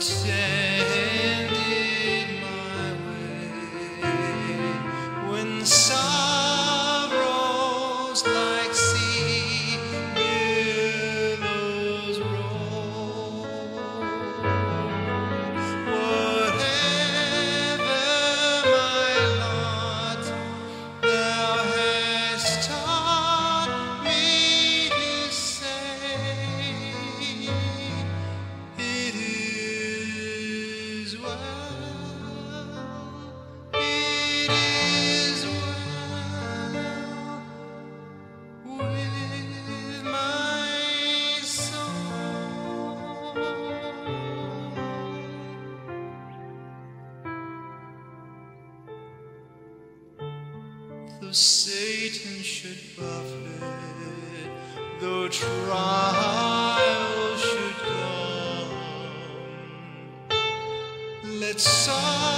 Say. Satan should buffet, though trials should come. Let sorrow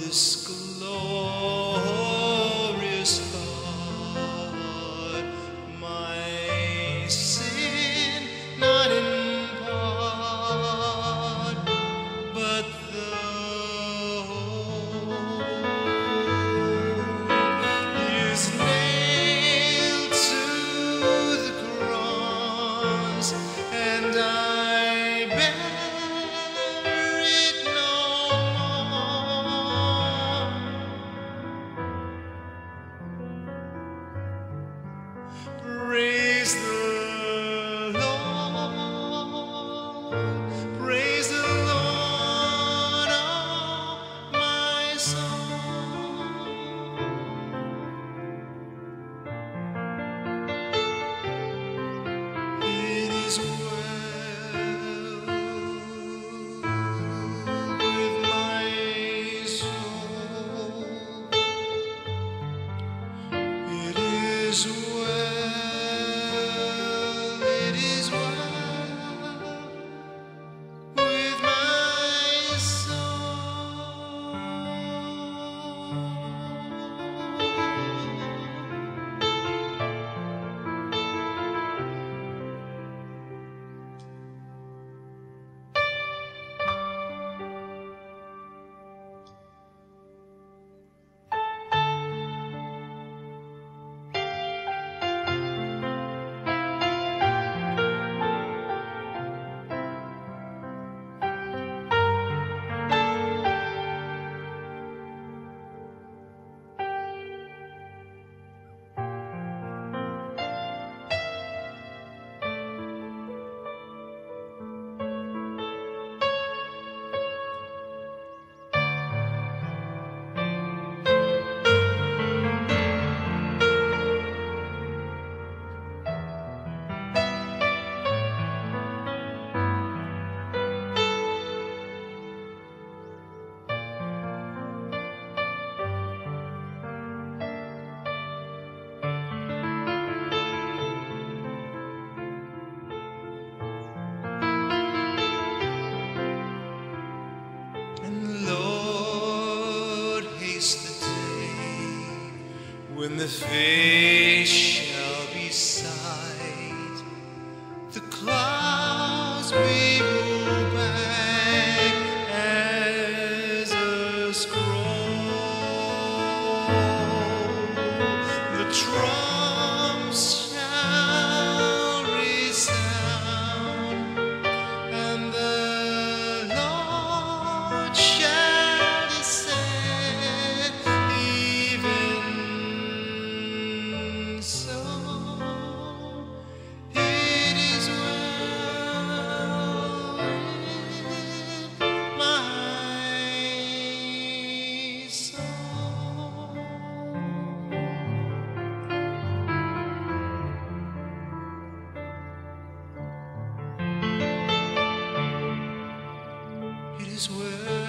this glow. Jesus. face shall be sight. the cloud. His word.